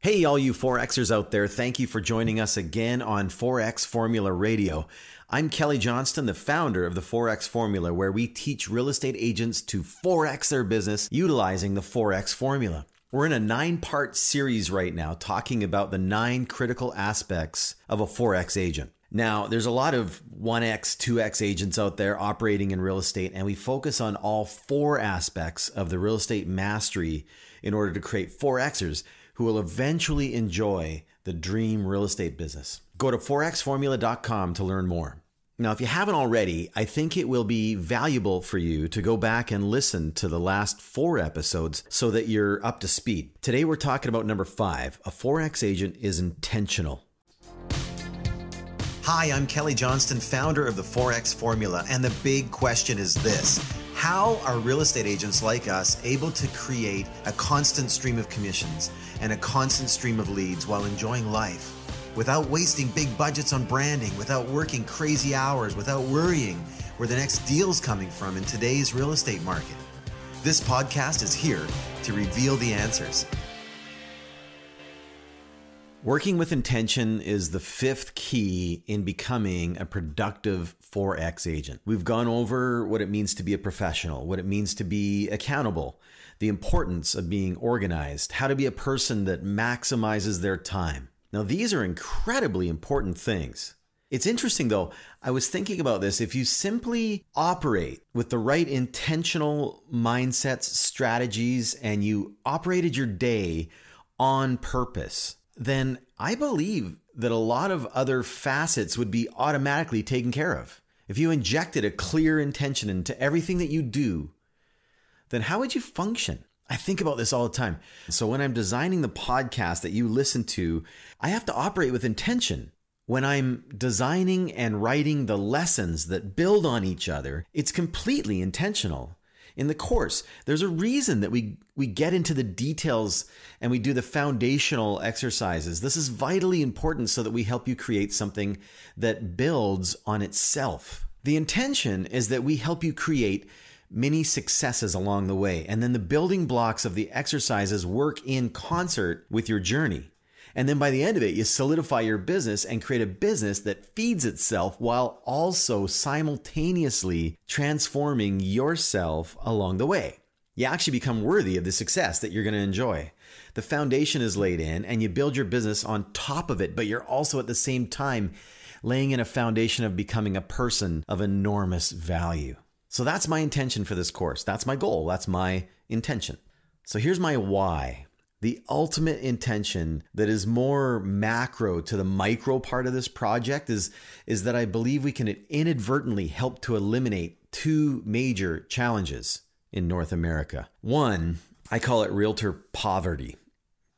Hey, all you 4Xers out there, thank you for joining us again on 4X Formula Radio. I'm Kelly Johnston, the founder of the 4X Formula, where we teach real estate agents to 4X their business utilizing the 4X Formula. We're in a nine part series right now talking about the nine critical aspects of a 4X agent. Now, there's a lot of 1x, 2x agents out there operating in real estate, and we focus on all four aspects of the real estate mastery in order to create 4xers who will eventually enjoy the dream real estate business. Go to 4xformula.com to learn more. Now, if you haven't already, I think it will be valuable for you to go back and listen to the last four episodes so that you're up to speed. Today, we're talking about number five a 4X agent is intentional. Hi, I'm Kelly Johnston, founder of the 4X Formula, and the big question is this How are real estate agents like us able to create a constant stream of commissions? and a constant stream of leads while enjoying life without wasting big budgets on branding, without working crazy hours, without worrying where the next deal's coming from in today's real estate market. This podcast is here to reveal the answers. Working with intention is the fifth key in becoming a productive 4X agent. We've gone over what it means to be a professional, what it means to be accountable, the importance of being organized, how to be a person that maximizes their time. Now, these are incredibly important things. It's interesting though, I was thinking about this. If you simply operate with the right intentional mindsets, strategies, and you operated your day on purpose, then I believe that a lot of other facets would be automatically taken care of. If you injected a clear intention into everything that you do, then how would you function? I think about this all the time. So when I'm designing the podcast that you listen to, I have to operate with intention. When I'm designing and writing the lessons that build on each other, it's completely intentional. In the course, there's a reason that we, we get into the details and we do the foundational exercises. This is vitally important so that we help you create something that builds on itself. The intention is that we help you create many successes along the way. And then the building blocks of the exercises work in concert with your journey. And then by the end of it, you solidify your business and create a business that feeds itself while also simultaneously transforming yourself along the way. You actually become worthy of the success that you're going to enjoy. The foundation is laid in and you build your business on top of it, but you're also at the same time laying in a foundation of becoming a person of enormous value. So that's my intention for this course. That's my goal. That's my intention. So here's my why. The ultimate intention that is more macro to the micro part of this project is, is that I believe we can inadvertently help to eliminate two major challenges in North America. One, I call it realtor poverty.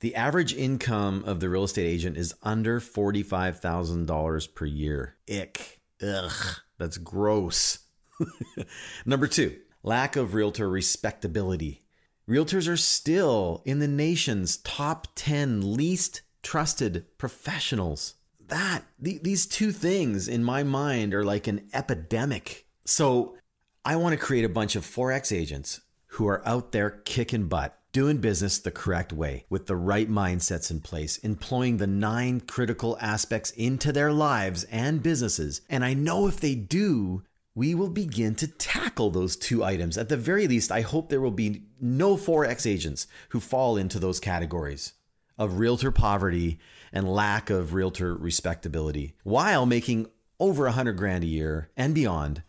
The average income of the real estate agent is under $45,000 per year. Ick. Ugh. That's gross. Number two, lack of realtor respectability. Realtors are still in the nation's top 10 least trusted professionals. That, th- these two things in my mind are like an epidemic. So I want to create a bunch of 4X agents who are out there kicking butt, doing business the correct way with the right mindsets in place, employing the nine critical aspects into their lives and businesses. And I know if they do, we will begin to tackle those two items. At the very least, I hope there will be no 4X agents who fall into those categories of realtor poverty and lack of realtor respectability while making over a hundred grand a year and beyond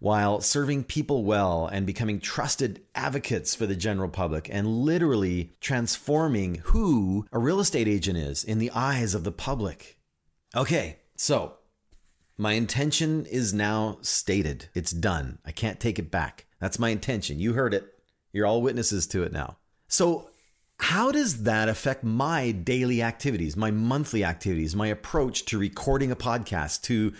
while serving people well and becoming trusted advocates for the general public and literally transforming who a real estate agent is in the eyes of the public. Okay, so my intention is now stated. It's done. I can't take it back. That's my intention. You heard it. You're all witnesses to it now. So, how does that affect my daily activities, my monthly activities, my approach to recording a podcast to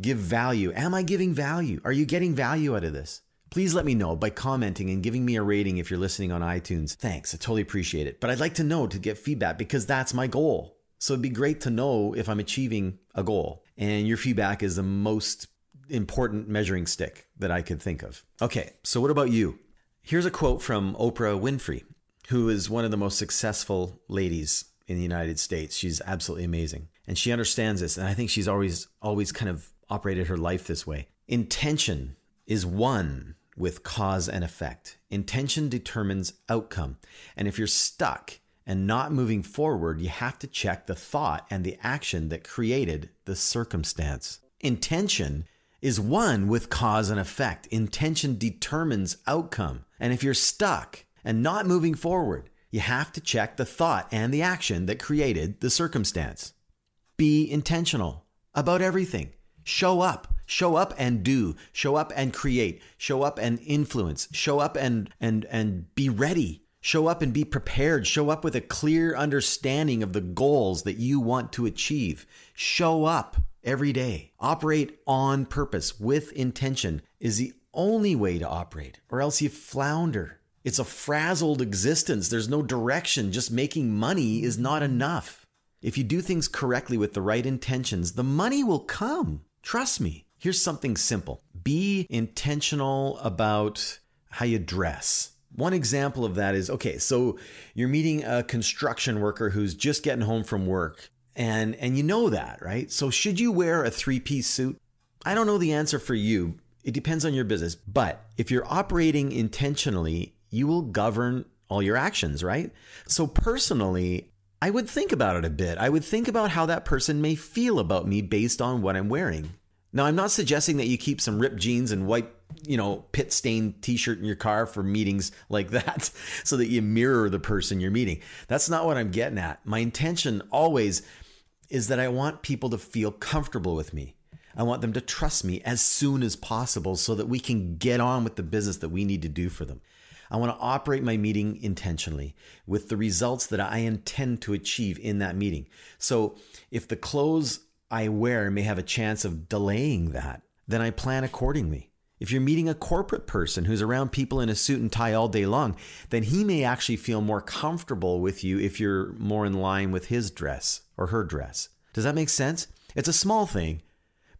give value? Am I giving value? Are you getting value out of this? Please let me know by commenting and giving me a rating if you're listening on iTunes. Thanks, I totally appreciate it. But I'd like to know to get feedback because that's my goal. So it'd be great to know if I'm achieving a goal. And your feedback is the most important measuring stick that I could think of. Okay, so what about you? Here's a quote from Oprah Winfrey, who is one of the most successful ladies in the United States. She's absolutely amazing. And she understands this. And I think she's always, always kind of operated her life this way. Intention is one with cause and effect. Intention determines outcome. And if you're stuck and not moving forward, you have to check the thought and the action that created the circumstance. Intention is one with cause and effect. Intention determines outcome. And if you're stuck and not moving forward, you have to check the thought and the action that created the circumstance. Be intentional about everything. Show up. Show up and do. Show up and create. Show up and influence. Show up and and and be ready. Show up and be prepared. Show up with a clear understanding of the goals that you want to achieve. Show up every day. Operate on purpose with intention is the only way to operate, or else you flounder. It's a frazzled existence. There's no direction. Just making money is not enough. If you do things correctly with the right intentions, the money will come. Trust me. Here's something simple be intentional about how you dress. One example of that is okay, so you're meeting a construction worker who's just getting home from work and and you know that, right? So should you wear a three-piece suit? I don't know the answer for you. It depends on your business. But if you're operating intentionally, you will govern all your actions, right? So personally, I would think about it a bit. I would think about how that person may feel about me based on what I'm wearing. Now, I'm not suggesting that you keep some ripped jeans and white, you know, pit stained t shirt in your car for meetings like that so that you mirror the person you're meeting. That's not what I'm getting at. My intention always is that I want people to feel comfortable with me. I want them to trust me as soon as possible so that we can get on with the business that we need to do for them. I want to operate my meeting intentionally with the results that I intend to achieve in that meeting. So if the clothes I wear may have a chance of delaying that, then I plan accordingly. If you're meeting a corporate person who's around people in a suit and tie all day long, then he may actually feel more comfortable with you if you're more in line with his dress or her dress. Does that make sense? It's a small thing,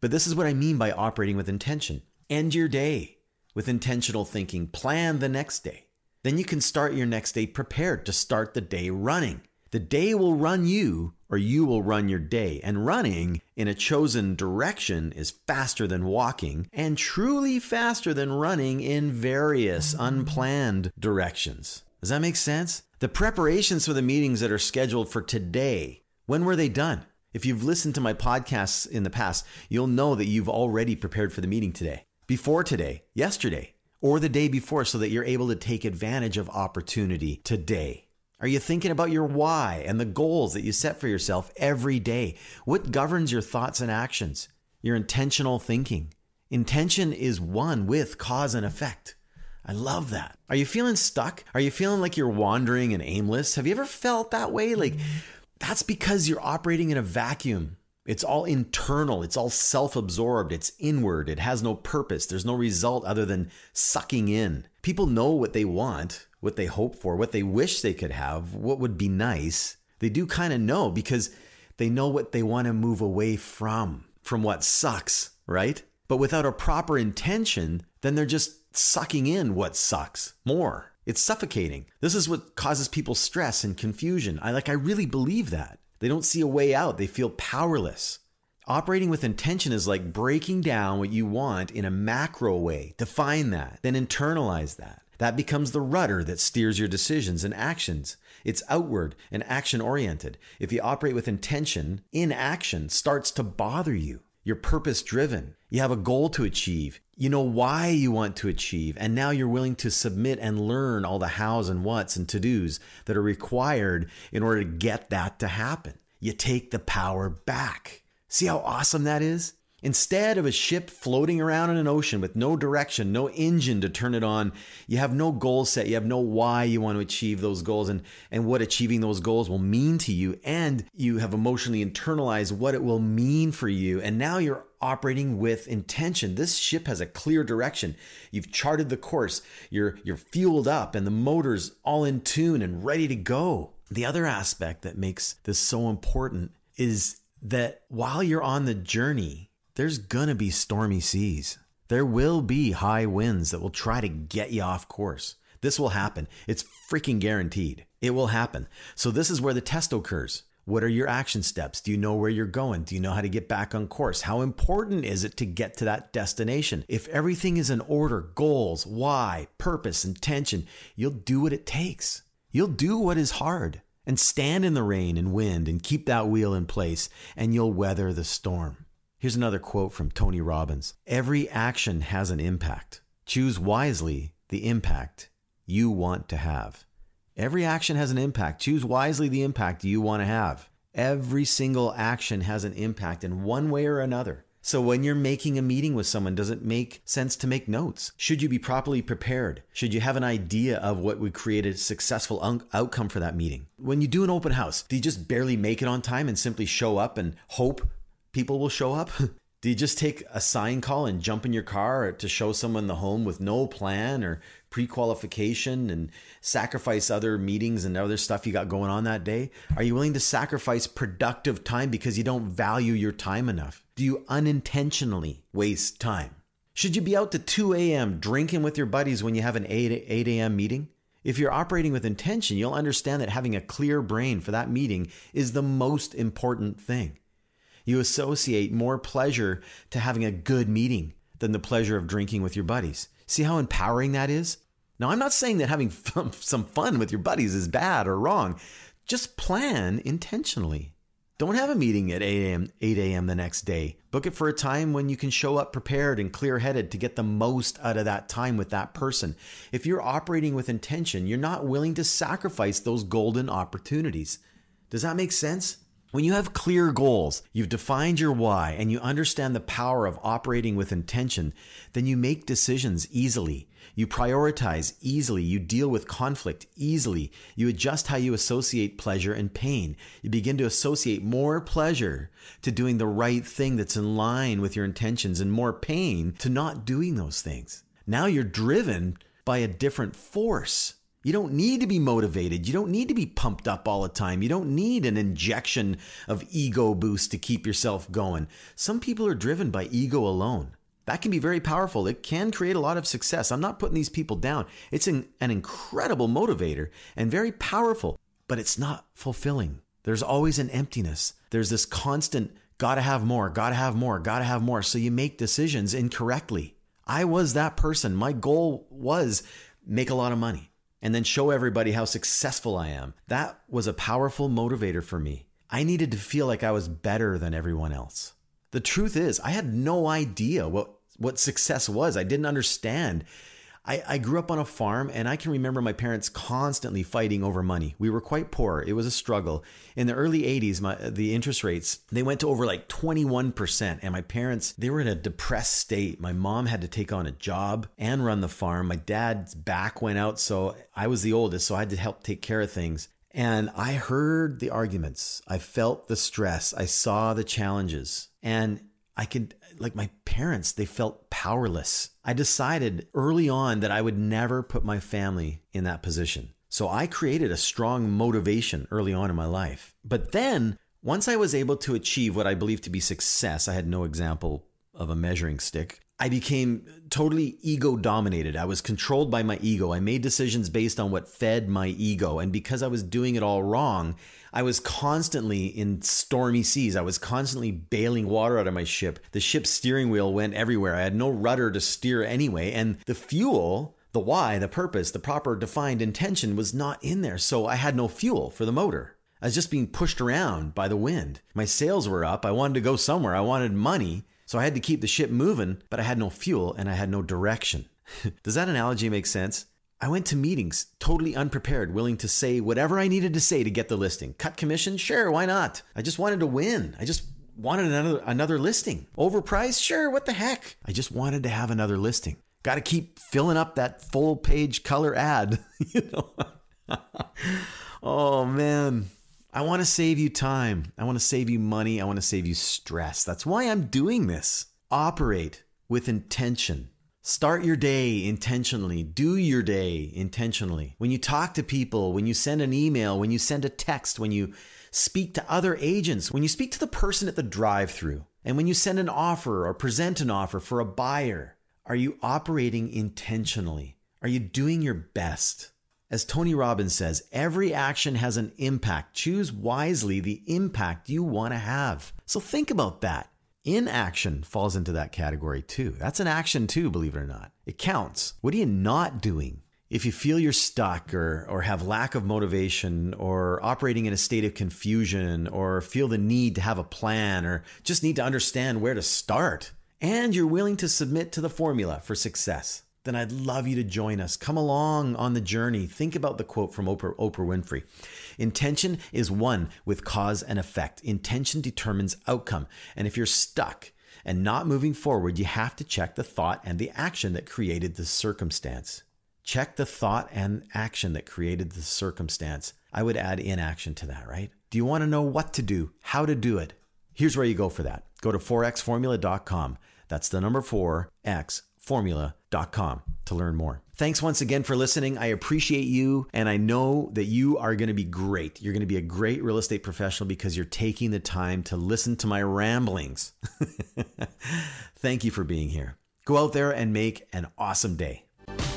but this is what I mean by operating with intention. End your day with intentional thinking. Plan the next day. Then you can start your next day prepared to start the day running. The day will run you or you will run your day. And running in a chosen direction is faster than walking and truly faster than running in various unplanned directions. Does that make sense? The preparations for the meetings that are scheduled for today, when were they done? If you've listened to my podcasts in the past, you'll know that you've already prepared for the meeting today, before today, yesterday, or the day before so that you're able to take advantage of opportunity today. Are you thinking about your why and the goals that you set for yourself every day? What governs your thoughts and actions? Your intentional thinking. Intention is one with cause and effect. I love that. Are you feeling stuck? Are you feeling like you're wandering and aimless? Have you ever felt that way? Like that's because you're operating in a vacuum. It's all internal, it's all self absorbed, it's inward, it has no purpose, there's no result other than sucking in. People know what they want, what they hope for, what they wish they could have, what would be nice. They do kind of know because they know what they want to move away from, from what sucks, right? But without a proper intention, then they're just sucking in what sucks more. It's suffocating. This is what causes people stress and confusion. I like I really believe that. They don't see a way out. They feel powerless. Operating with intention is like breaking down what you want in a macro way. Define that, then internalize that. That becomes the rudder that steers your decisions and actions. It's outward and action oriented. If you operate with intention, inaction starts to bother you. You're purpose driven. You have a goal to achieve. You know why you want to achieve. And now you're willing to submit and learn all the hows and whats and to dos that are required in order to get that to happen. You take the power back. See how awesome that is? Instead of a ship floating around in an ocean with no direction, no engine to turn it on, you have no goal set. You have no why you want to achieve those goals and, and what achieving those goals will mean to you. And you have emotionally internalized what it will mean for you. And now you're operating with intention. This ship has a clear direction. You've charted the course. You're, you're fueled up and the motor's all in tune and ready to go. The other aspect that makes this so important is that while you're on the journey, there's gonna be stormy seas. There will be high winds that will try to get you off course. This will happen. It's freaking guaranteed. It will happen. So, this is where the test occurs. What are your action steps? Do you know where you're going? Do you know how to get back on course? How important is it to get to that destination? If everything is in order, goals, why, purpose, intention, you'll do what it takes. You'll do what is hard and stand in the rain and wind and keep that wheel in place, and you'll weather the storm. Here's another quote from Tony Robbins Every action has an impact. Choose wisely the impact you want to have. Every action has an impact. Choose wisely the impact you want to have. Every single action has an impact in one way or another. So when you're making a meeting with someone, does it make sense to make notes? Should you be properly prepared? Should you have an idea of what would create a successful outcome for that meeting? When you do an open house, do you just barely make it on time and simply show up and hope people will show up? Do you just take a sign call and jump in your car to show someone the home with no plan or pre qualification and sacrifice other meetings and other stuff you got going on that day? Are you willing to sacrifice productive time because you don't value your time enough? Do you unintentionally waste time? Should you be out to 2 a.m. drinking with your buddies when you have an 8, 8 a.m. meeting? If you're operating with intention, you'll understand that having a clear brain for that meeting is the most important thing. You associate more pleasure to having a good meeting than the pleasure of drinking with your buddies. See how empowering that is? Now, I'm not saying that having some fun with your buddies is bad or wrong. Just plan intentionally. Don't have a meeting at 8 a.m. 8 a.m. the next day. Book it for a time when you can show up prepared and clear-headed to get the most out of that time with that person. If you're operating with intention, you're not willing to sacrifice those golden opportunities. Does that make sense? When you have clear goals, you've defined your why, and you understand the power of operating with intention, then you make decisions easily. You prioritize easily. You deal with conflict easily. You adjust how you associate pleasure and pain. You begin to associate more pleasure to doing the right thing that's in line with your intentions and more pain to not doing those things. Now you're driven by a different force. You don't need to be motivated. You don't need to be pumped up all the time. You don't need an injection of ego boost to keep yourself going. Some people are driven by ego alone. That can be very powerful. It can create a lot of success. I'm not putting these people down. It's an, an incredible motivator and very powerful, but it's not fulfilling. There's always an emptiness. There's this constant, gotta have more, gotta have more, gotta have more. So you make decisions incorrectly. I was that person. My goal was make a lot of money and then show everybody how successful I am. That was a powerful motivator for me. I needed to feel like I was better than everyone else. The truth is, I had no idea what, what success was. I didn't understand. I, I grew up on a farm and I can remember my parents constantly fighting over money. We were quite poor. It was a struggle. In the early 80s, my, the interest rates, they went to over like 21%. And my parents, they were in a depressed state. My mom had to take on a job and run the farm. My dad's back went out. So I was the oldest. So I had to help take care of things. And I heard the arguments. I felt the stress. I saw the challenges. And I could, like my parents, they felt powerless. I decided early on that I would never put my family in that position. So I created a strong motivation early on in my life. But then, once I was able to achieve what I believe to be success, I had no example of a measuring stick. I became totally ego dominated. I was controlled by my ego. I made decisions based on what fed my ego. And because I was doing it all wrong, I was constantly in stormy seas. I was constantly bailing water out of my ship. The ship's steering wheel went everywhere. I had no rudder to steer anyway. And the fuel, the why, the purpose, the proper defined intention was not in there. So I had no fuel for the motor. I was just being pushed around by the wind. My sails were up. I wanted to go somewhere. I wanted money. So I had to keep the ship moving, but I had no fuel and I had no direction. Does that analogy make sense? I went to meetings totally unprepared, willing to say whatever I needed to say to get the listing. Cut commission? Sure, why not? I just wanted to win. I just wanted another another listing. Overpriced? Sure, what the heck? I just wanted to have another listing. Got to keep filling up that full page color ad, you know. oh man. I want to save you time. I want to save you money. I want to save you stress. That's why I'm doing this. Operate with intention. Start your day intentionally. Do your day intentionally. When you talk to people, when you send an email, when you send a text, when you speak to other agents, when you speak to the person at the drive through, and when you send an offer or present an offer for a buyer, are you operating intentionally? Are you doing your best? As Tony Robbins says, every action has an impact. Choose wisely the impact you want to have. So think about that. Inaction falls into that category too. That's an action too, believe it or not. It counts. What are you not doing? If you feel you're stuck or, or have lack of motivation or operating in a state of confusion or feel the need to have a plan or just need to understand where to start, and you're willing to submit to the formula for success, then I'd love you to join us. Come along on the journey. Think about the quote from Oprah, Oprah Winfrey Intention is one with cause and effect. Intention determines outcome. And if you're stuck and not moving forward, you have to check the thought and the action that created the circumstance. Check the thought and action that created the circumstance. I would add inaction to that, right? Do you want to know what to do, how to do it? Here's where you go for that. Go to 4xformula.com. That's the number 4x formula.com to learn more. Thanks once again for listening. I appreciate you, and I know that you are going to be great. You're going to be a great real estate professional because you're taking the time to listen to my ramblings. Thank you for being here. Go out there and make an awesome day.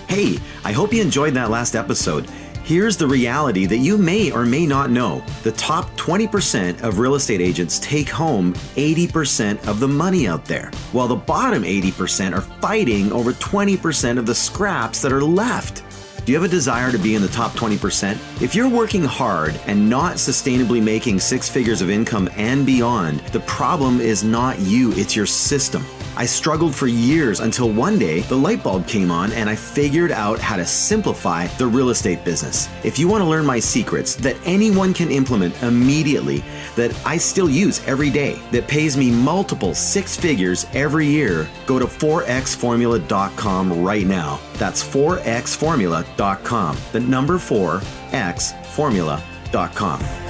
Hey, I hope you enjoyed that last episode. Here's the reality that you may or may not know. The top 20% of real estate agents take home 80% of the money out there, while the bottom 80% are fighting over 20% of the scraps that are left. Do you have a desire to be in the top 20%? If you're working hard and not sustainably making six figures of income and beyond, the problem is not you, it's your system. I struggled for years until one day the light bulb came on and I figured out how to simplify the real estate business. If you want to learn my secrets that anyone can implement immediately, that I still use every day, that pays me multiple six figures every year, go to 4xformula.com right now. That's 4xformula.com. The number 4xformula.com.